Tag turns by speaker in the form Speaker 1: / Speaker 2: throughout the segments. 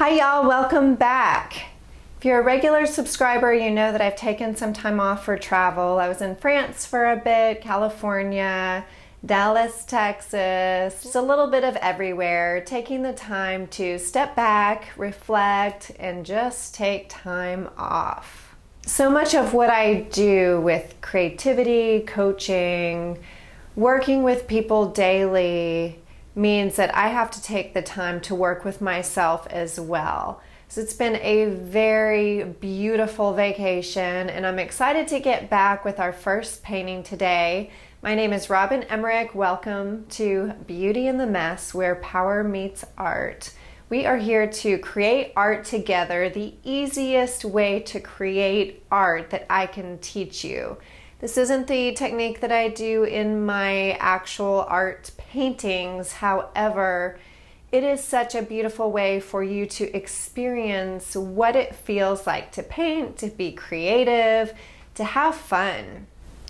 Speaker 1: Hi, y'all, welcome back. If you're a regular subscriber, you know that I've taken some time off for travel. I was in France for a bit, California, Dallas, Texas, just a little bit of everywhere, taking the time to step back, reflect, and just take time off. So much of what I do with creativity, coaching, working with people daily means that I have to take the time to work with myself as well. So it's been a very beautiful vacation, and I'm excited to get back with our first painting today. My name is Robin Emmerich. Welcome to Beauty and the Mess, where power meets art. We are here to create art together, the easiest way to create art that I can teach you. This isn't the technique that I do in my actual art paintings. However, it is such a beautiful way for you to experience what it feels like to paint, to be creative, to have fun.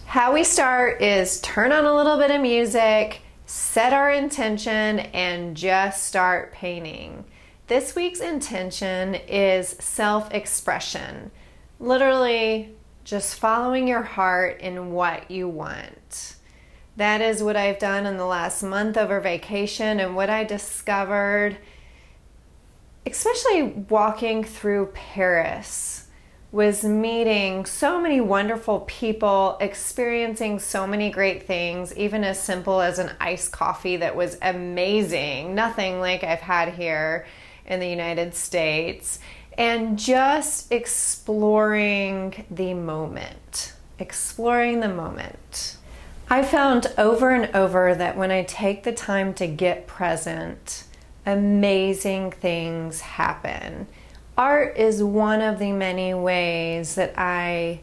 Speaker 1: How we start is turn on a little bit of music, set our intention, and just start painting. This week's intention is self expression. Literally, just following your heart in what you want. That is what I've done in the last month over vacation and what I discovered, especially walking through Paris, was meeting so many wonderful people, experiencing so many great things, even as simple as an iced coffee that was amazing, nothing like I've had here in the United States and just exploring the moment. Exploring the moment. I found over and over that when I take the time to get present, amazing things happen. Art is one of the many ways that I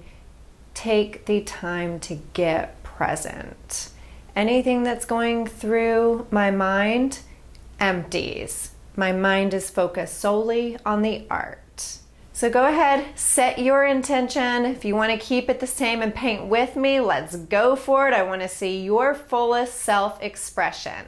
Speaker 1: take the time to get present. Anything that's going through my mind empties. My mind is focused solely on the art. So go ahead, set your intention. If you want to keep it the same and paint with me, let's go for it. I want to see your fullest self expression.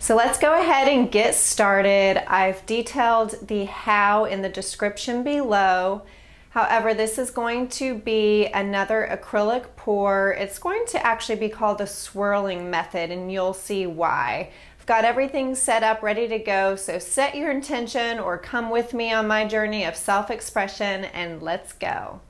Speaker 1: So let's go ahead and get started. I've detailed the how in the description below. However, this is going to be another acrylic pour. It's going to actually be called the swirling method and you'll see why. Got everything set up, ready to go. So set your intention or come with me on my journey of self expression and let's go.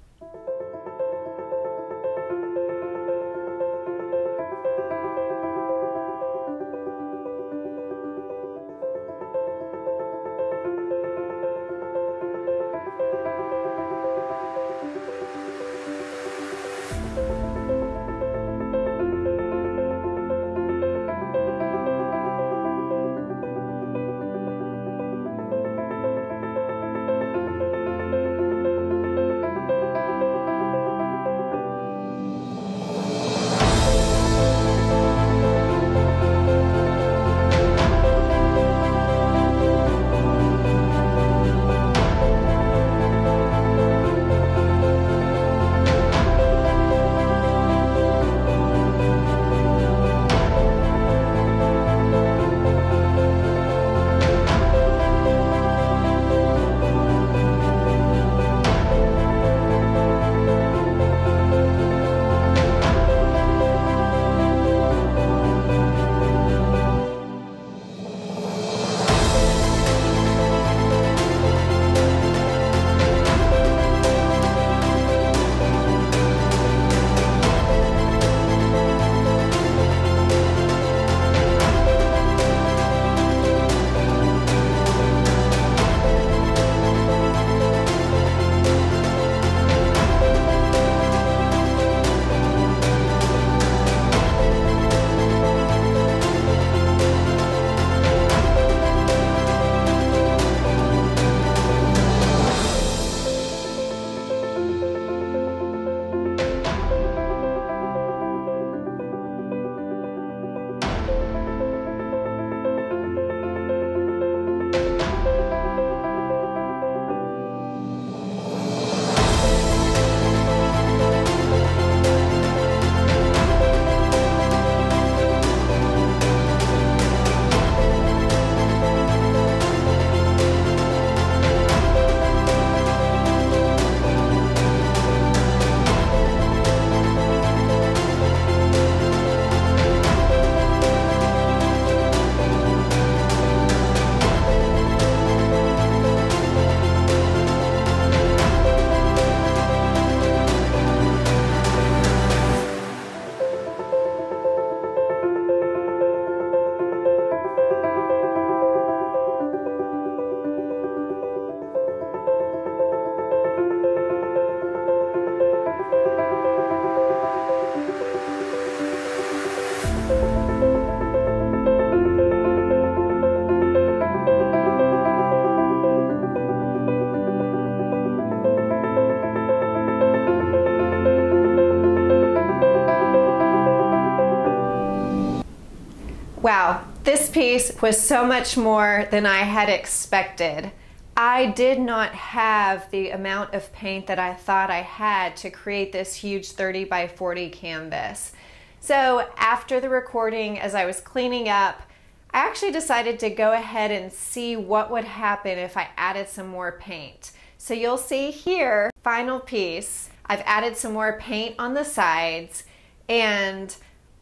Speaker 1: Wow, this piece was so much more than I had expected. I did not have the amount of paint that I thought I had to create this huge 30 by 40 canvas. So after the recording, as I was cleaning up, I actually decided to go ahead and see what would happen if I added some more paint. So you'll see here, final piece, I've added some more paint on the sides and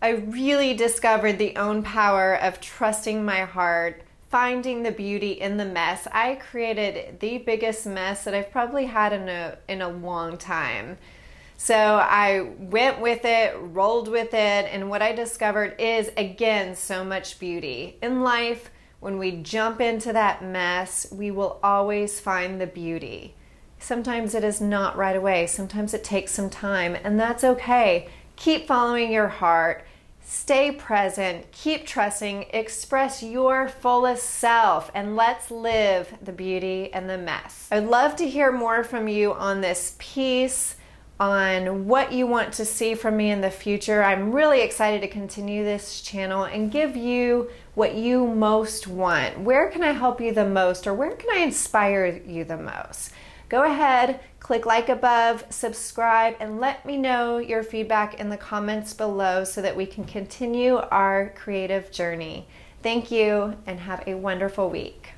Speaker 1: I really discovered the own power of trusting my heart, finding the beauty in the mess. I created the biggest mess that I've probably had in a in a long time. So I went with it, rolled with it, and what I discovered is again so much beauty. In life, when we jump into that mess, we will always find the beauty. Sometimes it is not right away, sometimes it takes some time, and that's okay. Keep following your heart. Stay present, keep trusting, express your fullest self, and let's live the beauty and the mess. I'd love to hear more from you on this piece on what you want to see from me in the future. I'm really excited to continue this channel and give you what you most want. Where can I help you the most or where can I inspire you the most? Go ahead, click like above, subscribe, and let me know your feedback in the comments below so that we can continue our creative journey. Thank you and have a wonderful week.